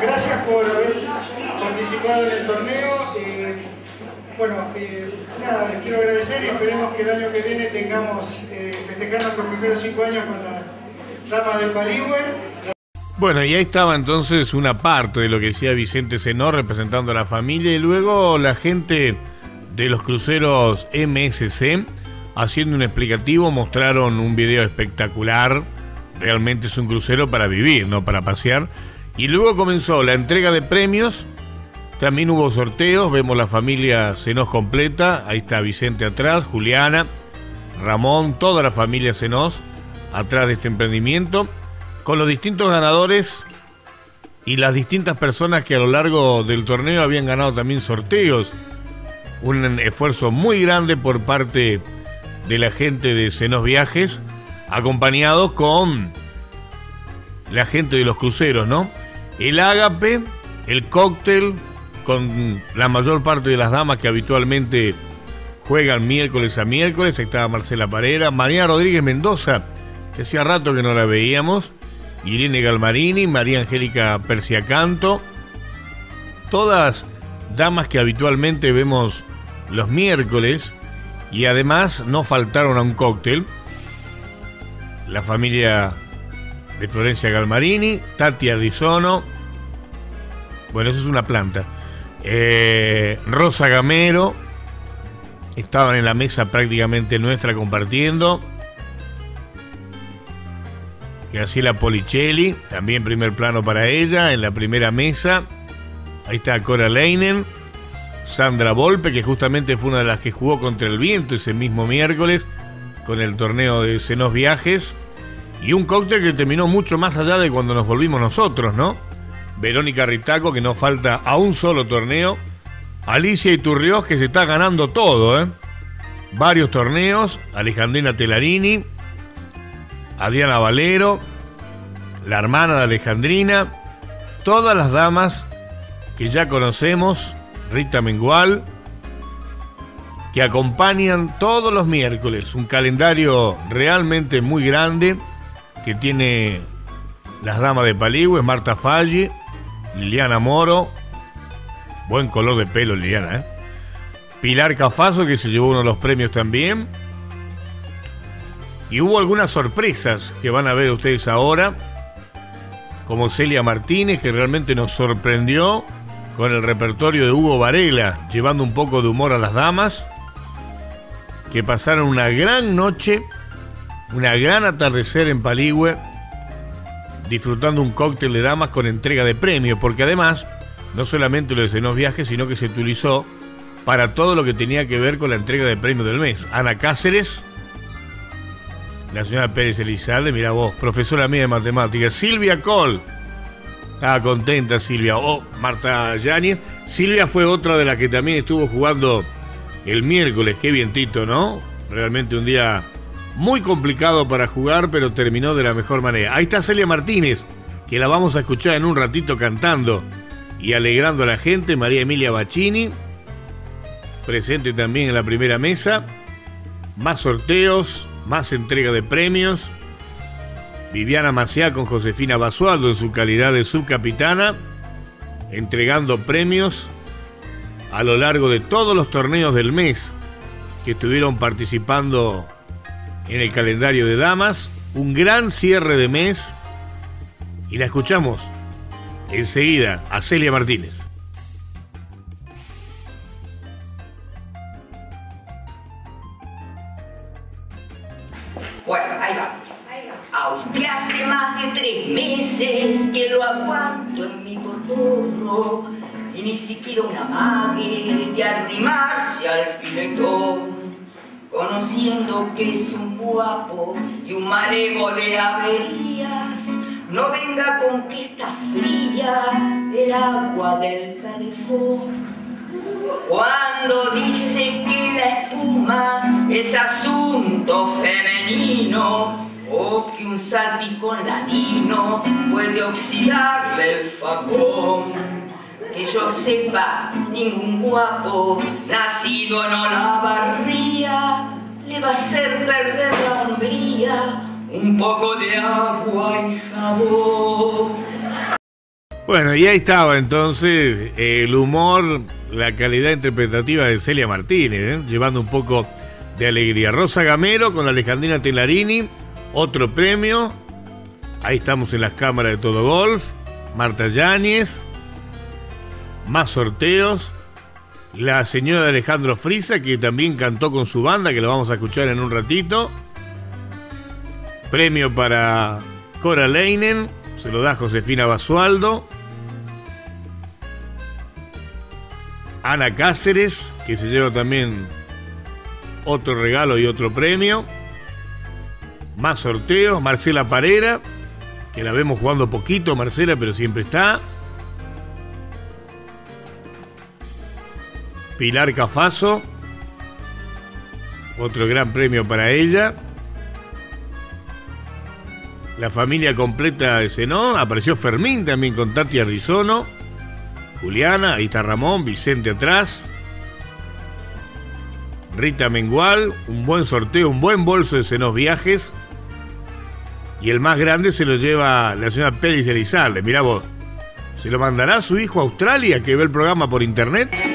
Gracias por haber participado en el torneo. Eh, bueno, eh, nada, les quiero agradecer y esperemos que el año que viene tengamos, eh, festejar nuestros primeros cinco años con las damas del Paligüe. Bueno, y ahí estaba entonces una parte de lo que decía Vicente Senor representando a la familia y luego la gente de los cruceros MSC haciendo un explicativo mostraron un video espectacular. Realmente es un crucero para vivir, no para pasear. Y luego comenzó la entrega de premios. También hubo sorteos, vemos la familia Senos completa. Ahí está Vicente atrás, Juliana, Ramón, toda la familia Senos atrás de este emprendimiento con los distintos ganadores y las distintas personas que a lo largo del torneo habían ganado también sorteos. Un esfuerzo muy grande por parte de la gente de Senos Viajes, acompañados con la gente de los cruceros, ¿no? El ágape, el cóctel, con la mayor parte de las damas que habitualmente juegan miércoles a miércoles. Estaba Marcela Parera, María Rodríguez Mendoza, que hacía rato que no la veíamos. Irene Galmarini, María Angélica Persiacanto, todas damas que habitualmente vemos los miércoles y además no faltaron a un cóctel. La familia de Florencia Galmarini, Tati Ardizono, bueno, eso es una planta, eh, Rosa Gamero, estaban en la mesa prácticamente nuestra compartiendo. Graciela Policelli, también primer plano para ella, en la primera mesa. Ahí está Cora Leinen. Sandra Volpe, que justamente fue una de las que jugó contra el viento ese mismo miércoles con el torneo de Senos Viajes. Y un cóctel que terminó mucho más allá de cuando nos volvimos nosotros, ¿no? Verónica Ritaco, que no falta a un solo torneo. Alicia Iturriós, que se está ganando todo, ¿eh? Varios torneos. Alejandrina Telarini. Adriana Valero, la hermana de Alejandrina, todas las damas que ya conocemos, Rita Mengual, que acompañan todos los miércoles, un calendario realmente muy grande que tiene las damas de Paligüe, Marta Falli, Liliana Moro, buen color de pelo Liliana, ¿eh? Pilar Cafaso que se llevó uno de los premios también, y hubo algunas sorpresas que van a ver ustedes ahora, como Celia Martínez, que realmente nos sorprendió con el repertorio de Hugo Varela, llevando un poco de humor a las damas, que pasaron una gran noche, una gran atardecer en Paligüe, disfrutando un cóctel de damas con entrega de premios, porque además, no solamente lo de Senos Viajes, sino que se utilizó para todo lo que tenía que ver con la entrega de premios del mes. Ana Cáceres, la señora Pérez Elizalde, mira vos, profesora mía de matemáticas, Silvia Cole, estaba contenta Silvia, o oh, Marta Yáñez, Silvia fue otra de las que también estuvo jugando el miércoles, qué vientito, ¿no? Realmente un día muy complicado para jugar, pero terminó de la mejor manera. Ahí está Celia Martínez, que la vamos a escuchar en un ratito cantando y alegrando a la gente, María Emilia Bacini, presente también en la primera mesa, más sorteos, más entrega de premios. Viviana Maciá con Josefina Basualdo en su calidad de subcapitana, entregando premios a lo largo de todos los torneos del mes que estuvieron participando en el calendario de damas. Un gran cierre de mes. Y la escuchamos enseguida a Celia Martínez. Bueno, ahí va. A usted hace más de tres meses que lo aguanto en mi cotorro y ni siquiera una mague de arrimarse al piletón, conociendo que es un guapo y un malevo de averías. No venga con que está fría el agua del calefón. Cuando dice que la espuma es asunto femenino o que un salpicón ladino puede oxidarle el facón. Que yo sepa, ningún guapo nacido en Olavarría le va a hacer perder la hombría un poco de agua y jabón. Bueno, y ahí estaba entonces el humor, la calidad interpretativa de Celia Martínez, ¿eh? llevando un poco de alegría. Rosa Gamero con Alejandrina Telarini, otro premio. Ahí estamos en las cámaras de Todo Golf. Marta Yáñez, más sorteos. La señora de Alejandro Frisa, que también cantó con su banda, que lo vamos a escuchar en un ratito. Premio para Cora Leinen, se lo da Josefina Basualdo. Ana Cáceres, que se lleva también otro regalo y otro premio. Más sorteos. Marcela Parera, que la vemos jugando poquito, Marcela, pero siempre está. Pilar Cafaso, otro gran premio para ella. La familia completa de Zenón, apareció Fermín también con Tati Rizono, Juliana, ahí está Ramón, Vicente atrás, Rita Mengual, un buen sorteo, un buen bolso de Senos Viajes. Y el más grande se lo lleva la señora Pérez Elizalde. Mirá vos, ¿se lo mandará a su hijo a Australia que ve el programa por internet?